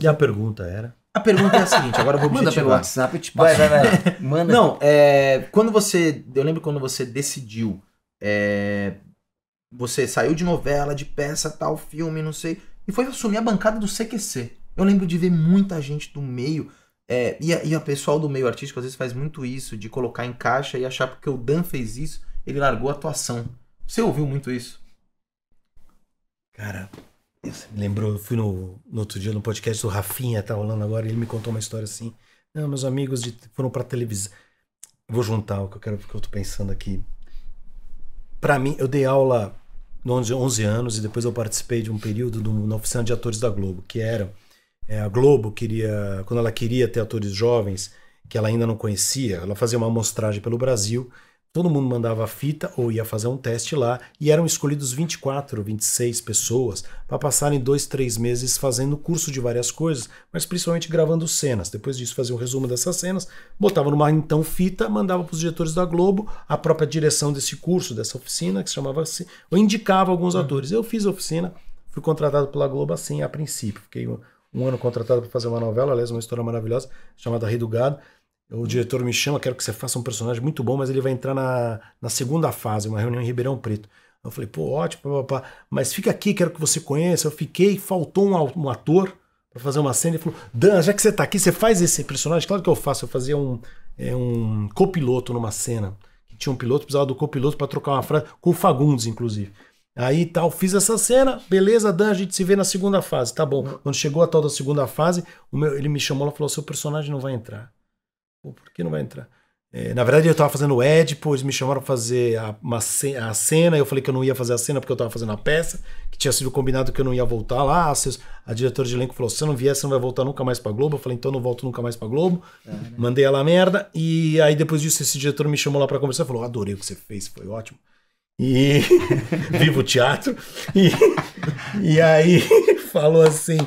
E a pergunta era? A pergunta é a seguinte, agora eu vou Manda pelo. WhatsApp, eu te passo. Vai, vai, vai. Manda. Não, é, quando você. Eu lembro quando você decidiu. é, você saiu de novela, de peça, tal, filme, não sei. E foi assumir a bancada do CQC. Eu lembro de ver muita gente do meio. é, e, a, e a pessoal do meio artístico às vezes faz muito isso, de colocar em caixa e achar porque o Dan fez isso, ele largou a atuação. Você ouviu muito isso? Cara, você me lembrou, eu fui no, no outro dia no podcast do Rafinha, tá rolando agora, ele me contou uma história assim. Não, meus amigos de- foram pra televisão. Vou juntar o que eu quero, porque eu tô pensando aqui. Pra mim, eu dei aula no 11, 11 anos e depois eu participei de um período do- na oficina de atores da Globo, que era é, a Globo queria, quando ela queria ter atores jovens que ela ainda não conhecia, ela fazia uma amostragem pelo Brasil, todo mundo mandava fita ou ia fazer um teste lá e eram escolhidos 24, 26 pessoas para passarem dois, três meses fazendo curso de várias coisas, mas principalmente gravando cenas. Depois disso fazia um resumo dessas cenas, botava numa então fita, mandava para os diretores da Globo, a própria direção desse curso, dessa oficina, que se chamava assim, ou indicava alguns atores. Eu fiz a oficina, fui contratado pela Globo assim a princípio, fiquei um, um ano contratado para fazer uma novela, aliás, uma história maravilhosa, chamada Rei do Gado. O diretor me chama, quero que você faça um personagem muito bom, mas ele vai entrar na, na segunda fase, uma reunião em Ribeirão Preto. Eu falei, pô, ótimo, pá, pá, mas fica aqui, quero que você conheça. Eu fiquei, faltou um, ator para fazer uma cena. Ele falou, Dan, já que você tá aqui, você faz esse personagem? Claro que eu faço. Eu fazia um, é, um copiloto numa cena. Que tinha um piloto, precisava do copiloto para trocar uma frase, com o Fagundes, inclusive. Aí tal, fiz essa cena, beleza, Dan, a gente se vê na segunda fase, tá bom. Quando chegou a tal da segunda fase, meu, ele me chamou e falou: seu personagem não vai entrar. Pô, por que não vai entrar? É, na verdade, eu tava fazendo o Édipo, eles me chamaram pra fazer a, uma a cena, eu falei que eu não ia fazer a cena porque eu tava fazendo a peça, que tinha sido combinado que eu não ia voltar lá. A, a diretora de elenco falou: se você não vier, você não vai voltar nunca mais pra Globo. Eu falei: então eu não volto nunca mais pra Globo. Mandei ela a merda. E aí, depois disso, esse diretor me chamou lá pra conversar e falou: adorei o que você fez, foi ótimo. E viva o teatro. E, e aí falou assim: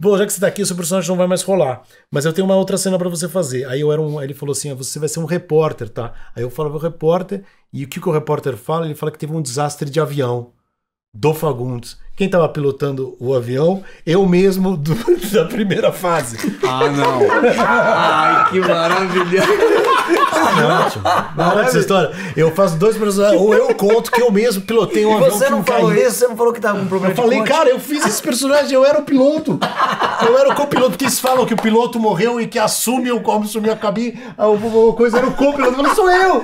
Bom, já que você tá aqui, o seu personagem não vai mais rolar. Mas eu tenho uma outra cena pra você fazer. Aí eu era um. Ele falou assim: você vai ser um repórter, tá? Aí eu falava repórter, e o que, que o repórter fala? Ele fala que teve um desastre de avião do Fagundes. Quem tava pilotando o avião? Eu mesmo do- da primeira fase. Ah, não. Ai, que maravilha. Ótimo. Não essa história. Eu faço dois personagens. Ou eu conto que eu mesmo pilotei um avião. Você não caiu. falou isso? Você não falou que tava com problema Eu falei, cara, eu fiz esse personagem, eu era o piloto. Eu era o copiloto, porque eles falam que o piloto morreu e que assume o como assumiu a cabine, a, a coisa era o copiloto. Eu falei, sou eu.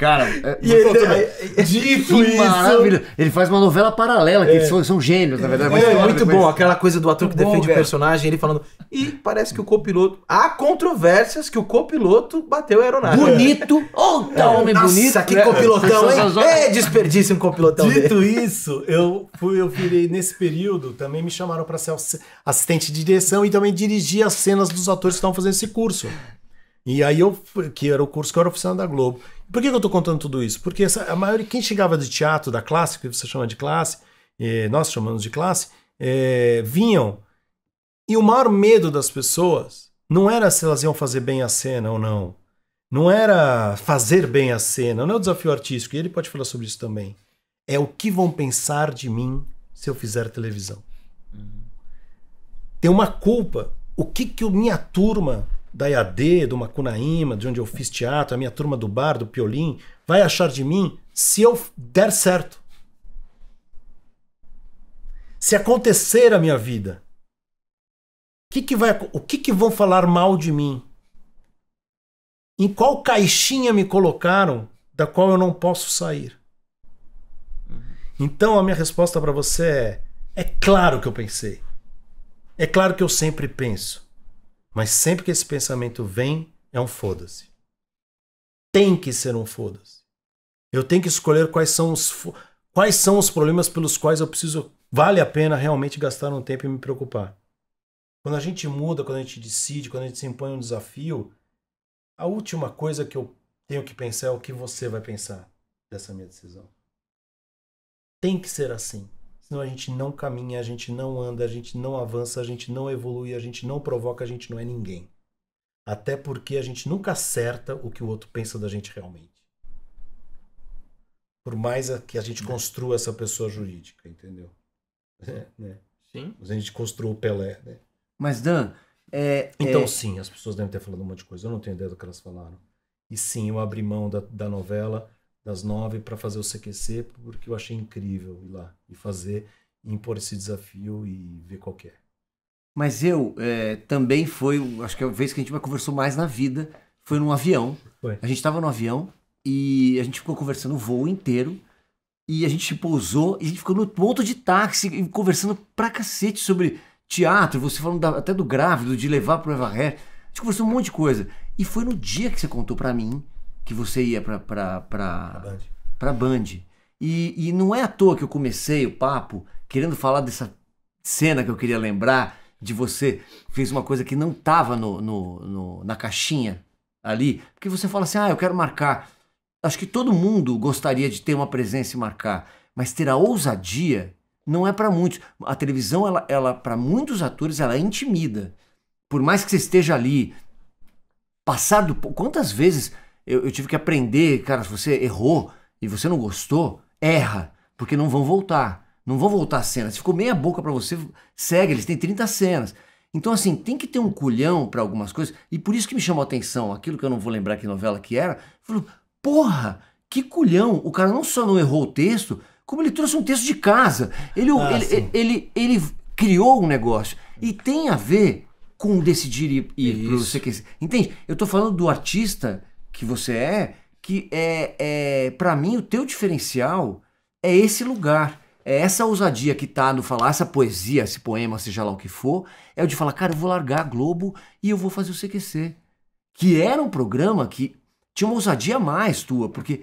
Cara, é, E ele- você- Dito que isso. maravilha. Ele faz uma novela paralela, que eles são, são gênios, na verdade. É, história muito bom, aquela coisa do ator que Muito bom, defende o personagem, ele falando. E parece que o copiloto. Há controvérsias que o copiloto bateu a aeronave. Bonito. Oh, tá homem Nossa, bonito. que né? copilotão, hein? É desperdício um copilotão dele. Dito isso, eu fui, eu virei nesse período, também me chamaram para ser assi- assistente de direção e também dirigir as cenas dos atores que estavam fazendo esse curso. E aí eu, que era o curso que eu era oficial da Globo. Por que, que eu tô contando tudo isso? Porque essa, a maioria, quem chegava de teatro, da classe, que você chama de classe, eh, nós chamamos de classe, eh, vinham. E o maior medo das pessoas não era se elas iam fazer bem a cena ou não. Não era fazer bem a cena, não é o desafio artístico, e ele pode falar sobre isso também. É o que vão pensar de mim se eu fizer televisão. Tem uma culpa. O que que minha turma da IAD, do Macunaíma, de onde eu fiz teatro, a minha turma do bar, do Piolim, vai achar de mim se eu der certo? Se acontecer a minha vida, o que, que, vai, o que, que vão falar mal de mim? Em qual caixinha me colocaram da qual eu não posso sair? Então a minha resposta para você é: é claro que eu pensei. É claro que eu sempre penso. Mas sempre que esse pensamento vem, é um foda-se. Tem que ser um foda-se. Eu tenho que escolher quais são os quais são os problemas pelos quais eu preciso vale a pena realmente gastar um tempo e me preocupar. Quando a gente muda, quando a gente decide, quando a gente se impõe um desafio, a última coisa que eu tenho que pensar é o que você vai pensar dessa minha decisão. Tem que ser assim. Senão a gente não caminha, a gente não anda, a gente não avança, a gente não evolui, a gente não provoca, a gente não é ninguém. Até porque a gente nunca acerta o que o outro pensa da gente realmente. Por mais que a gente construa essa pessoa jurídica, entendeu? É, né? Sim. A gente construiu o Pelé, né? Mas, Dan, é, Então, é- sim, as pessoas devem ter falado um monte de coisa. Eu não tenho ideia do que elas falaram. E sim, eu abri mão da, da novela das nove para fazer o CQC porque eu achei incrível ir lá e fazer, e impor esse desafio e ver qual é. Mas eu é, também foi, acho que é a vez que a gente conversou mais na vida, foi num avião. Foi. A gente tava no avião e a gente ficou conversando o voo inteiro. E a gente pousou e a gente ficou no ponto de táxi e conversando pra cacete sobre teatro, você falando da- até do grávido, de levar pro Eva Hair. A gente conversou um monte de coisa. E foi no dia que você contou pra mim que você ia pra, pra, pra, A Band. pra Band. E, e não é à toa que eu comecei o papo querendo falar dessa cena que eu queria lembrar de você fez uma coisa que não tava no, no- no- na caixinha ali, porque você fala assim, ah, eu quero marcar. Acho que todo mundo gostaria de ter uma presença e marcar, mas ter a ousadia não é pra muitos. A televisão, ela, ela para muitos atores, ela intimida. Por mais que você esteja ali, passar do. Quantas vezes eu, eu tive que aprender, cara, se você errou e você não gostou, erra, porque não vão voltar. Não vão voltar as cenas. Se ficou meia boca pra você, segue, eles têm 30 cenas. Então, assim, tem que ter um culhão pra algumas coisas. E por isso que me chamou a atenção, aquilo que eu não vou lembrar que novela que era. Falou, porra, que culhão. O cara não só não errou o texto, como ele trouxe um texto de casa. Ele, Ah, ele, sim. ele, ele criou um negócio. E tem a ver com decidir ir, ir pro. CQC. Entende? Eu tô falando do artista que você é, que é, é para mim, o teu diferencial é esse lugar. É essa ousadia que tá no falar, essa poesia, esse poema, seja lá o que for, é o de falar, cara, eu vou largar a Globo e eu vou fazer o CQC. Que era um programa que tinha uma ousadia mais tua, porque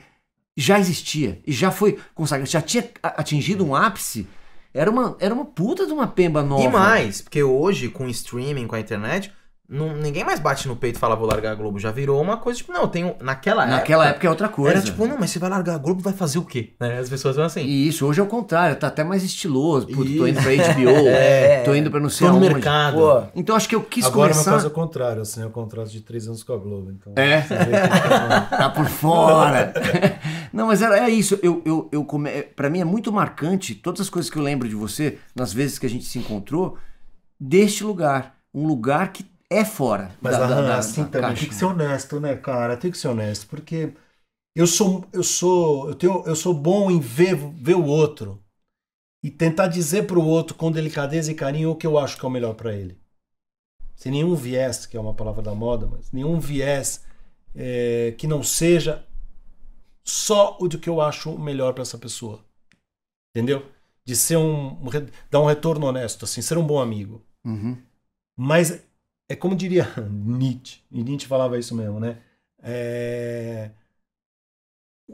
já existia e já foi consagrado, já tinha atingido um ápice. Era uma, era uma puta de uma pemba nova. E mais, porque hoje, com streaming, com a internet, não- ninguém mais bate no peito e fala, vou largar a Globo. Já virou uma coisa, tipo, não, eu tenho. Naquela época. Naquela época é outra coisa. Era tipo, não, mas você vai largar a Globo, vai fazer o quê? Né? As pessoas vão assim. E isso, hoje é o contrário, tá até mais estiloso. Putz, tô indo pra HBO, É. tô indo pra não sei Tô no aonde. mercado. Pô, Então acho que eu quis Agora, no começar... caso, é o contrário. Eu assinei um contrato de três anos com a Globo. Então, É. tá- tá por fora. Não, mas era, é isso. Eu, eu, eu come... Pra mim é muito marcante todas as coisas que eu lembro de você, nas vezes que a gente se encontrou, deste lugar. Um lugar que é fora. Mas da, da- Arran, da- assim da também caixa. tem que ser honesto, né, cara? Tem que ser honesto, porque eu sou eu sou eu tenho eu sou bom em ver ver o outro e tentar dizer pro outro com delicadeza e carinho o que eu acho que é o melhor pra ele. Sem nenhum viés, que é uma palavra da moda, mas nenhum viés é, que não seja só o do que eu acho melhor pra essa pessoa. Entendeu? De ser um, um dar um retorno honesto, assim, ser um bom amigo. Uhum. Mas é como diria Nietzsche, e Nietzsche falava isso mesmo, né? É,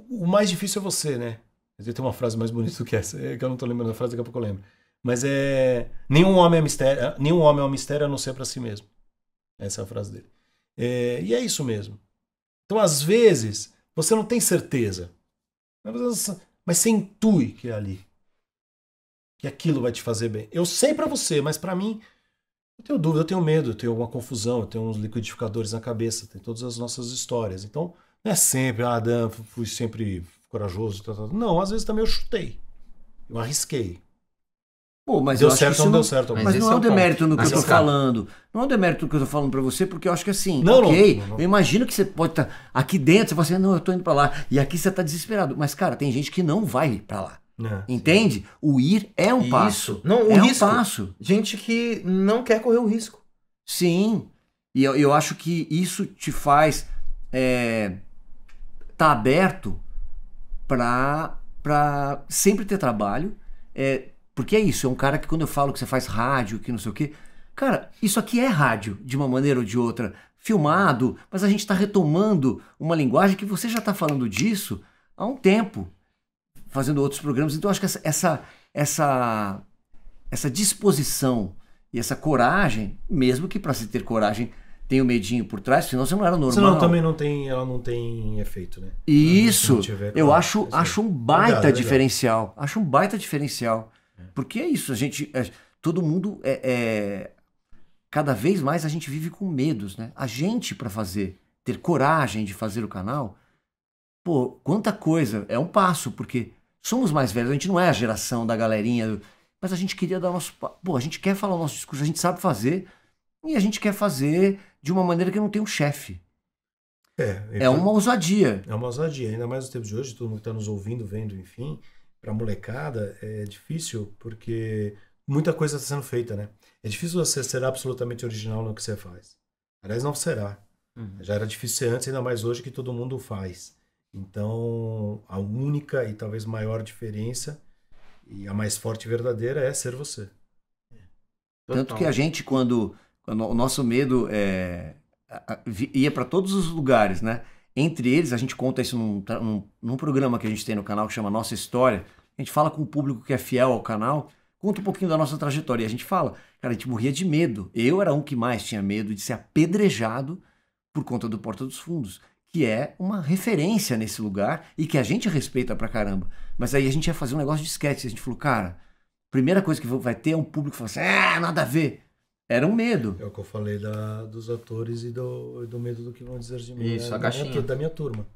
O mais difícil é você, né? Tem uma frase mais bonita do que essa, é que eu não tô lembrando a frase, daqui a pouco eu lembro. Mas é. Nenhum homem é mistério, nenhum homem é um mistério a não ser para si mesmo. Essa é a frase dele. É, E é isso mesmo. Então, às vezes, você não tem certeza. Mas você- intui que é ali. Que aquilo vai te fazer bem. Eu sei pra você, mas pra mim eu tenho dúvida, eu tenho medo, eu tenho alguma confusão, eu tenho uns liquidificadores na cabeça, tem todas as nossas histórias. Então, não é sempre, ah, Dan, fui sempre corajoso. Tal, tal. Não, às vezes também eu chutei. Eu arrisquei. Pô, mas deu eu acho que certo ou não deu certo. Mas Mas, não é é um o ponto. demérito no que Mas eu tô cara- falando. Não é um demérito no que eu tô falando pra você, porque eu acho que assim, Não, ok, não, não. eu imagino que você pode estar aqui dentro, você fala assim, não, eu tô indo pra lá. E aqui você tá desesperado. Mas, cara, tem gente que não vai pra lá. É. Entende? O ir é um Isso. passo. Não, o é risco. um passo. Gente que não quer correr o risco. Sim. E eu, eu acho que isso te faz é, tá aberto pra, pra sempre ter trabalho. É, porque é isso, é um cara que quando eu falo que você faz rádio, que não sei o quê. Cara, isso aqui é rádio, de uma maneira ou de outra, filmado, mas a gente está retomando uma linguagem que você já está falando disso há um tempo, fazendo outros programas. Então, acho que essa, essa, essa, essa disposição e essa coragem, mesmo que para se ter coragem tenha o medinho por trás, senão você não era normal. Senão também não tem, ela não tem efeito, né? Isso, tiver, eu claro, acho, aí. acho um baita Legal, legal. diferencial. Acho um baita diferencial. Porque é isso, a gente. é, todo mundo é, é- Cada vez mais a gente vive com medos, né? A gente, para fazer, ter coragem de fazer o canal, pô, quanta coisa. É um passo, porque somos mais velhos, a gente não é a geração da galerinha, mas a gente queria dar o nosso. Pô, a gente quer falar o nosso discurso, a gente sabe fazer. e a gente quer fazer de uma maneira que não tem um chefe. É, É uma ousadia. É uma ousadia, ainda mais no tempo de hoje, todo mundo que está nos ouvindo, vendo, enfim, para molecada é difícil porque muita coisa está sendo feita, né? É difícil você ser absolutamente original no que você faz. Aliás, não será. Já era difícil ser antes, ainda mais hoje que todo mundo faz. Então, a única e talvez maior diferença e a mais forte e verdadeira é ser você. Tanto que a gente, quando, quando o nosso medo é, ia para todos os lugares, né? Entre eles, a gente conta isso num, num, num programa que a gente tem no canal que chama Nossa História. A gente fala com o público que é fiel ao canal, conta um pouquinho da nossa trajetória. E a gente fala, cara, a gente morria de medo. Eu era um que mais tinha medo de ser apedrejado por conta do Porta dos Fundos, que é uma referência nesse lugar e que a gente respeita pra caramba. Mas aí a gente ia fazer um negócio de sketch. A gente falou, cara, primeira coisa que vai ter é um público que fala assim, ah, nada a ver. Era um medo. É o que eu falei da, dos atores e do, do medo do que vão dizer de mim. Isso, né? a da, minha, da minha turma.